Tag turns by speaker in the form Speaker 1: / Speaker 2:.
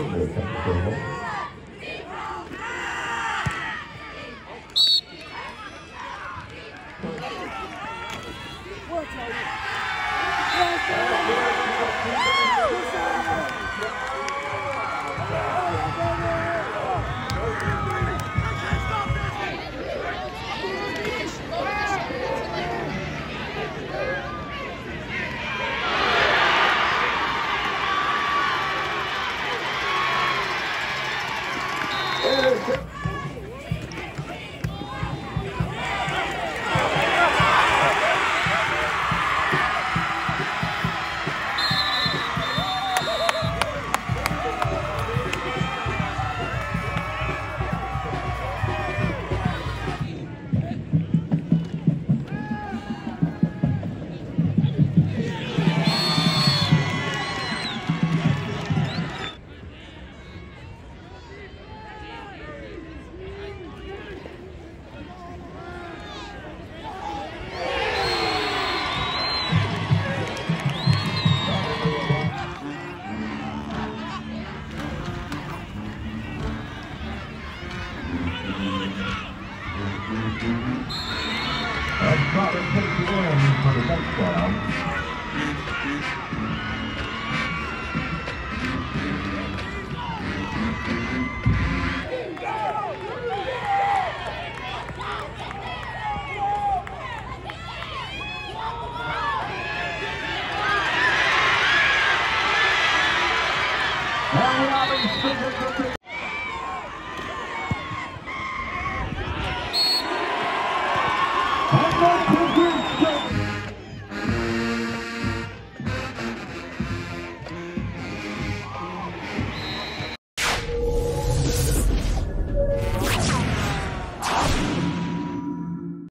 Speaker 1: Courtney comes you. And Trotter takes the win for the touchdown.